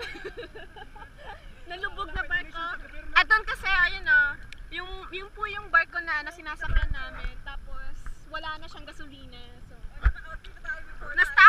Nalubog na barko. Aton kasi, ayun oh, yung, yung po yung barko na, na sinasakyan namin, tapos wala na siyang gasolina. So, nasta